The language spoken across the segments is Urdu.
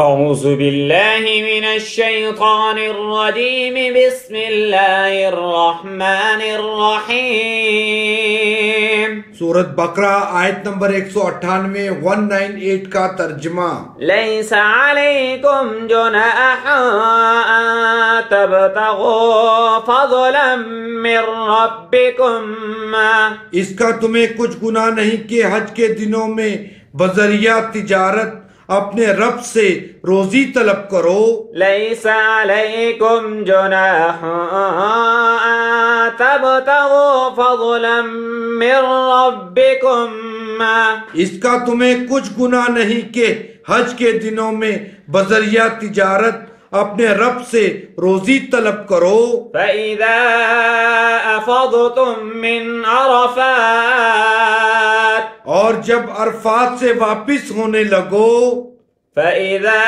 أعوذ بالله من الشيطان الرجيم. بسم الله الرحمن الرحيم. سورت بقرہ آیت نمبر 198 198 کا ترجمہ۔ ليس عليكم جناح تبتغوا فضلا من ربكم. اس کا تمہیں کچھ گناہ نہیں کہ حج کے دنوں میں بذریعہ تجارت اپنے رب سے روزی طلب کرو۔ ليس عليكم جناح تبتغوا فضلا من ربكم اس کا تمہیں کچھ گناہ نہیں کہ حج کے دنوں میں بذریعہ تجارت اپنے رب سے روزی طلب کرو۔ فإذا أفضتم من عرفات جب عرفات سے واپس ہونے لگو۔ فإذا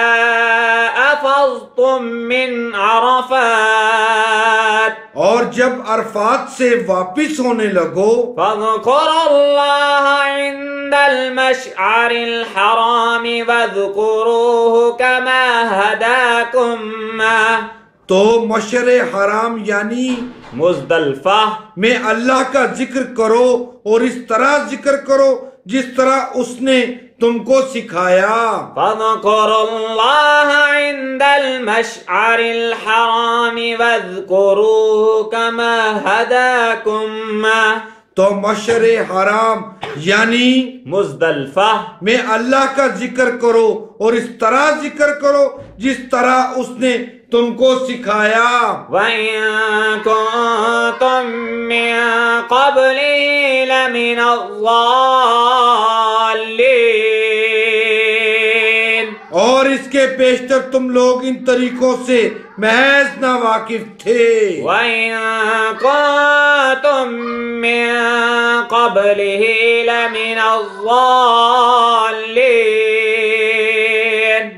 أفضتم من عرفات اور جب عرفات سے واپس ہونے لگو۔ فاذكروا الله عند المشعر الحرام واذكروه كما هداكم تو مشر حرام یعنی مزدلفہ میں اللہ کا ذکر کرو اور اس طرح ذکر کرو جس طرح اس نے تم کو سکھایا۔ فاذكروا الله عند المشعر الحرام واذكروه كما هداكم تو مشر حرام یعنی مزدلفہ میں اللہ کا ذکر کرو اور اس طرح ذکر کرو جس طرح اس نے تم کو سکھایا۔ وَإِن كُنتُم مِّن قَبْلِهِ لَمِنَ الضَّالِّينَ۔ اور اس کے پیشتر تم لوگ ان طریقوں سے محض نہ واقف تھے۔ وَإِن كُنتُم مِّن قَبْلِهِ لَمِنَ الضَّالِّينَ۔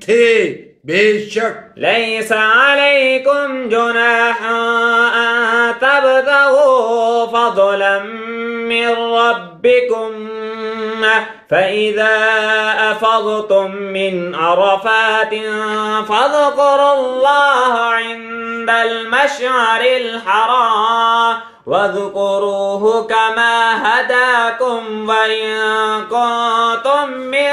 تھے بے شک ليس عليكم جناح تبتغوا فضلا من ربكم فإذا أفضتم من عرفات فاذكروا الله عند المشعر الحرام واذكروه كما هداكم وإن كنتم من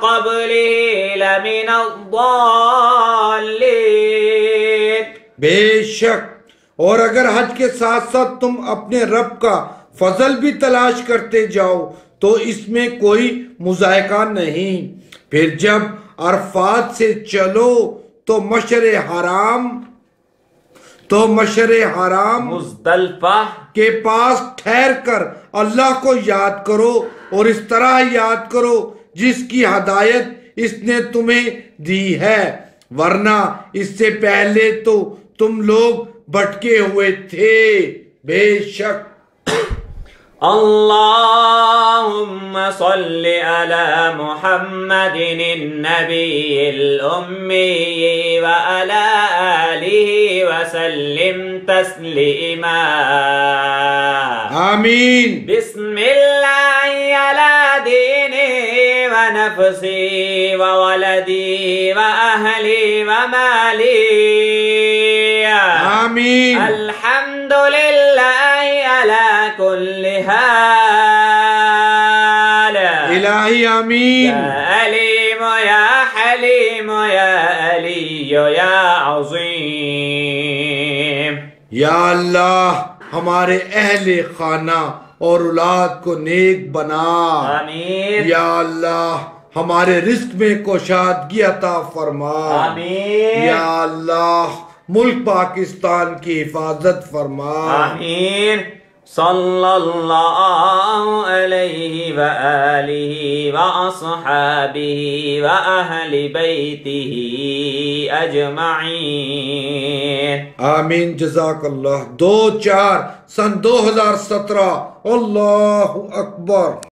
قبله لمن الضالين. بے شک، اور اگر حج کے ساتھ ساتھ تم اپنے رب کا فضل بھی تلاش کرتے جاؤ، تو اس میں کوئی مذائقہ نہیں۔ پھر جب عرفات سے چلو، تو مشر حرام تو مشر حرام مزدلفہ کے پاس ٹھہر کر اللہ کو یاد کرو اور اس طرح یاد کرو جس کی ہدایت اس نے تمہیں دی ہے ورنہ اس سے پہلے تو تم لوگ بھٹکے ہوئے تھے۔ بے شک۔ اللهم صل على محمد النبي الأمي وعلى آله وسلم تسليما. آمین بسم الله على ديني ونفسي وولدي وأهلي ومالي. آمین الحمد لله على كل حال الہی آمین يا أليم يا حليم يا ألي يا عظيم یا اللہ ہمارے اہل خانہ اور اولاد کو نیک بنا۔ آمين یا اللہ ہمارے رزق میں کوشادگی عطا فرما۔ آمين یا اللہ ملک پاکستان کی حفاظت فرما۔ آمين صلى الله عليه وآله وأصحابه وأهل بيته أجمعين. آمین جزاک اللہ دو چار. سن دو ہزار سترہ. اللہ اکبر.